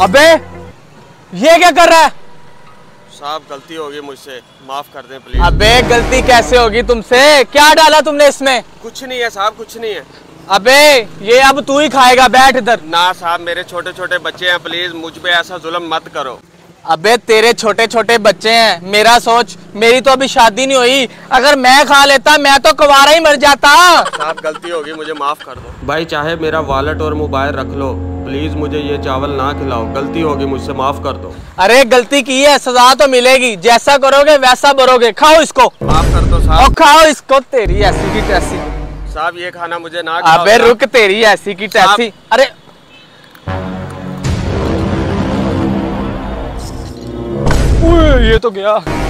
अबे ये क्या कर रहा है? साहब गलती होगी मुझसे। माफ़ कर दें प्लीज़ अबे गलती कैसे होगी तुमसे? क्या डाला तुमने इसमें? कुछ नहीं है साहब कुछ नहीं है। अबे ये अब तू ही खाएगा बैठ इधर। ना साहब मेरे छोटे छोटे बच्चे हैं प्लीज़ मुझ पे ऐसा जुल्म मत करो। अबे तेरे छोटे छोटे बच्चे हैं। मेरा सोच मेरी तो अभी शादी नहीं हुई। अगर मैं खा लेता मैं तो कुवारा ही मर जाता। साहब गलती होगी मुझे माफ़ कर दो। भाई चाहे मेरा वॉलेट और मोबाइल रख लो प्लीज़ मुझे ये चावल ना खिलाओ। गलती होगी मुझसे माफ़ कर दो। अरे गलती की है सजा तो मिलेगी। जैसा करोगे वैसा भरोगे खाओ इसको। माफ़ कर दो साहब। खाओ इसको तेरी ऐसी की तैसी। साहब ये खाना मुझे ना अबे रुक तेरी ऐसी की तैसी। अरे ये तो गया।